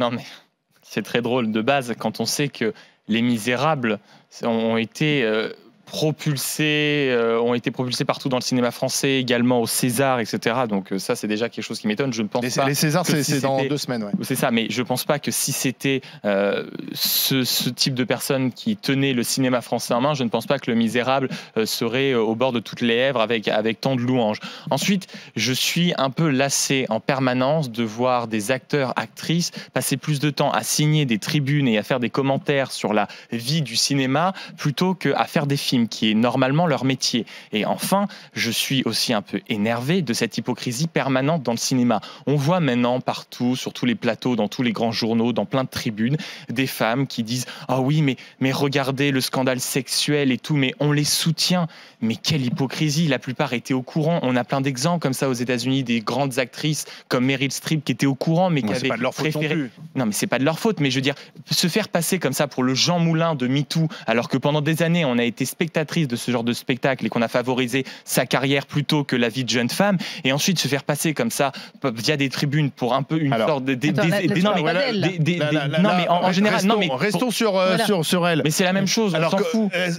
Non, mais c'est très drôle de base quand on sait que Les Misérables ont été euh, propulsés, euh, ont été propulsés partout dans le cinéma français, également au César, etc. Donc euh, ça, c'est déjà quelque chose qui m'étonne. Je ne pense Les, pas. les Césars, c'est si dans deux semaines. Ouais. C'est ça, mais je pense pas que si c'était euh, ce, ce type de personne qui tenait le cinéma français en main, je ne pense pas que Le Misérable serait au bord de toutes les lèvres avec, avec tant de louanges. Ensuite, je suis un peu lassé en permanence de voir des acteurs, actrices passer plus de temps à signer des tribunes et à faire des commentaires sur la vie du cinéma plutôt qu'à faire des films, qui est normalement leur métier. Et enfin, je suis aussi un peu énervé de cette hypocrisie permanente dans le cinéma. On voit maintenant partout, sur tous les plateaux, dans tous les grands journaux, dans plein de tribunes, des femmes qui disent Ah oui, mais, mais regardez le scandale sexuel et tout, mais on les soutient. Mais quelle hypocrisie La plupart étaient au courant. On a plein d'exemples comme ça aux États-Unis, des grandes actrices comme Meryl Streep qui étaient au courant, mais qui avaient non préféré plus. non, mais c'est pas de leur faute, mais je veux dire, se faire passer comme ça pour le Jean Moulin de MeToo, alors que pendant des années, on a été spectatrice de ce genre de spectacle et qu'on a favorisé sa carrière plutôt que la vie de jeune femme, et ensuite se faire passer comme ça via des tribunes pour un peu une Alors, sorte de. des- Attends, des- là, là, des- tu non, mais, pas d'elle, là. des- des- Là, des- là, là, non, mais en, en général, restons, non, mais, restons sur, euh, Voilà. sur, sur elle. mais c'est la même chose, on s'en fout. euh,